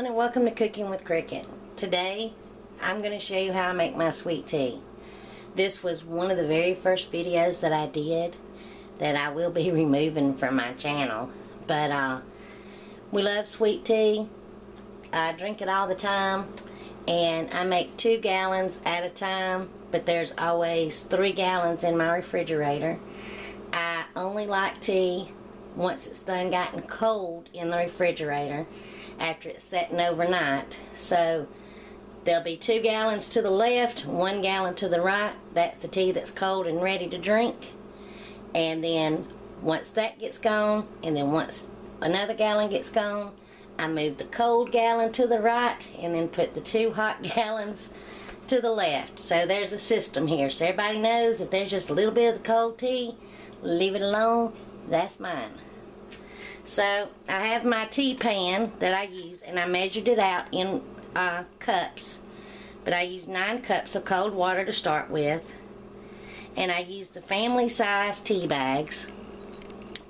everyone and welcome to Cooking with Cricket. Today I'm going to show you how I make my sweet tea. This was one of the very first videos that I did that I will be removing from my channel. But uh, we love sweet tea. I drink it all the time and I make two gallons at a time but there's always three gallons in my refrigerator. I only like tea once it's done gotten cold in the refrigerator after it's setting overnight. So there'll be two gallons to the left, one gallon to the right. That's the tea that's cold and ready to drink. And then once that gets gone, and then once another gallon gets gone, I move the cold gallon to the right and then put the two hot gallons to the left. So there's a system here. So everybody knows if there's just a little bit of the cold tea, leave it alone. That's mine. So I have my tea pan that I use and I measured it out in uh, cups. But I use nine cups of cold water to start with. And I use the family size tea bags.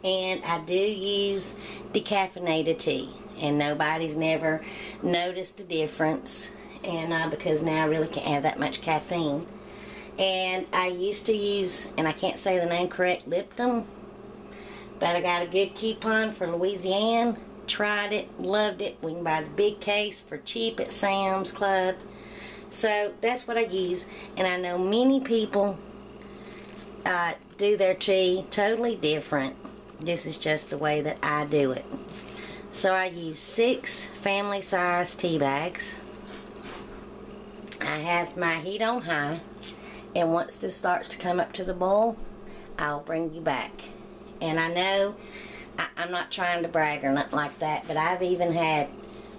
And I do use decaffeinated tea. And nobody's never noticed a difference. And uh, because now I really can't have that much caffeine. And I used to use, and I can't say the name correct, Lipton but I got a good coupon for Louisiana. Tried it, loved it. We can buy the big case for cheap at Sam's Club. So that's what I use. And I know many people uh, do their tea totally different. This is just the way that I do it. So I use six family size tea bags. I have my heat on high. And once this starts to come up to the boil, I'll bring you back. And I know I, I'm not trying to brag or nothing like that, but I've even had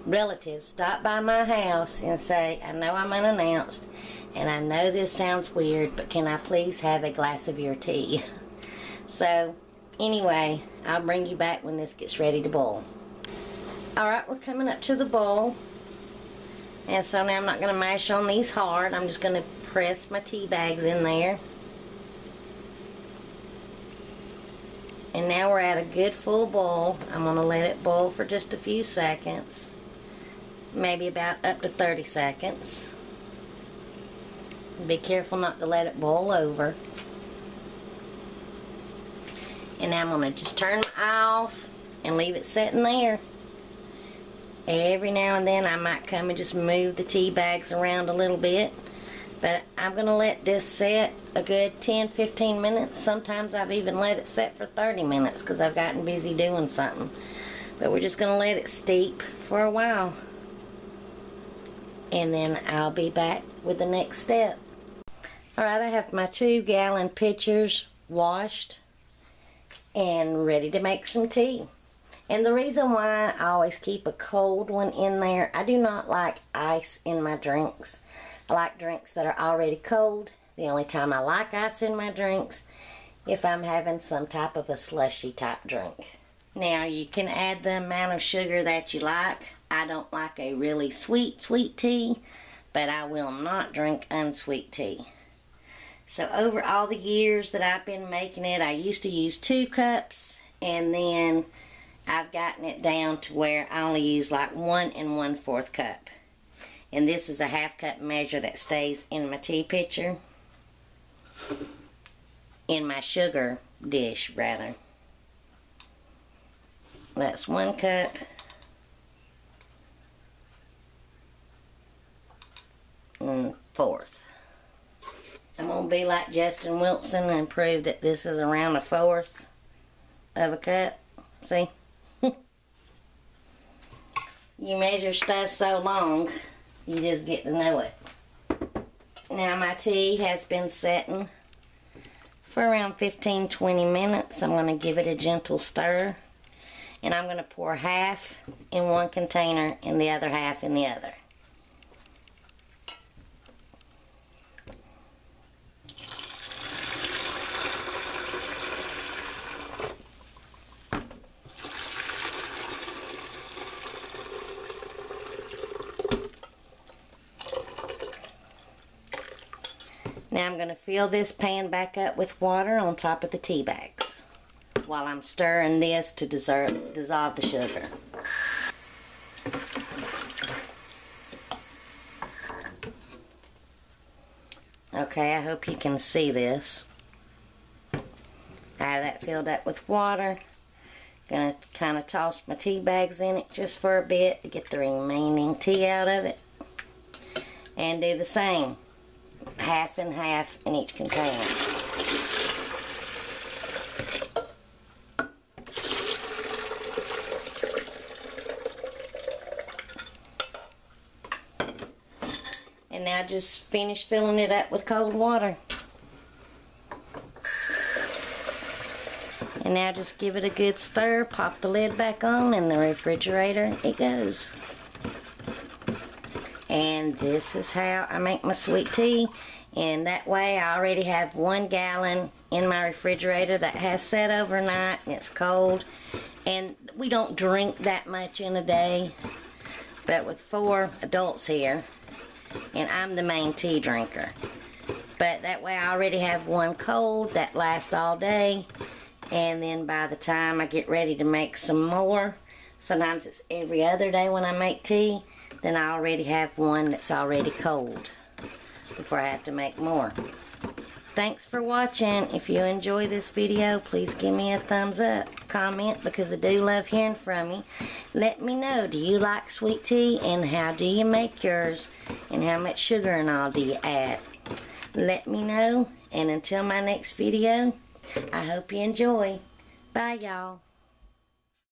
relatives stop by my house and say, I know I'm unannounced, and I know this sounds weird, but can I please have a glass of your tea? so, anyway, I'll bring you back when this gets ready to boil. Alright, we're coming up to the boil. And so now I'm not going to mash on these hard. I'm just going to press my tea bags in there. And now we're at a good full boil. I'm going to let it boil for just a few seconds. Maybe about up to 30 seconds. Be careful not to let it boil over. And I'm going to just turn eye off and leave it sitting there. Every now and then I might come and just move the tea bags around a little bit. But I'm going to let this set a good 10-15 minutes. Sometimes I've even let it set for 30 minutes because I've gotten busy doing something. But we're just going to let it steep for a while. And then I'll be back with the next step. Alright, I have my two gallon pitchers washed and ready to make some tea. And the reason why I always keep a cold one in there, I do not like ice in my drinks. I like drinks that are already cold. The only time I like ice in my drinks if I'm having some type of a slushy type drink. Now you can add the amount of sugar that you like. I don't like a really sweet, sweet tea, but I will not drink unsweet tea. So over all the years that I've been making it, I used to use two cups and then I've gotten it down to where I only use like one and one fourth cup. And this is a half cup measure that stays in my tea pitcher. In my sugar dish, rather. That's one cup. And fourth. I'm going to be like Justin Wilson and prove that this is around a fourth of a cup. See? you measure stuff so long you just get to know it. Now my tea has been setting for around 15-20 minutes. I'm going to give it a gentle stir. And I'm going to pour half in one container and the other half in the other. Now I'm going to fill this pan back up with water on top of the tea bags while I'm stirring this to dissolve, dissolve the sugar. Okay, I hope you can see this. I have that filled up with water. Gonna kind of toss my tea bags in it just for a bit to get the remaining tea out of it. And do the same. Half and half in each container. And now just finish filling it up with cold water. And now just give it a good stir, pop the lid back on, and the refrigerator it goes. And this is how I make my sweet tea. And that way I already have one gallon in my refrigerator that has set overnight and it's cold. And we don't drink that much in a day. But with four adults here, and I'm the main tea drinker. But that way I already have one cold that lasts all day. And then by the time I get ready to make some more, sometimes it's every other day when I make tea, then I already have one that's already cold before I have to make more. Thanks for watching. If you enjoy this video, please give me a thumbs up. Comment because I do love hearing from you. Let me know, do you like sweet tea and how do you make yours? And how much sugar and all do you add? Let me know. And until my next video, I hope you enjoy. Bye, y'all.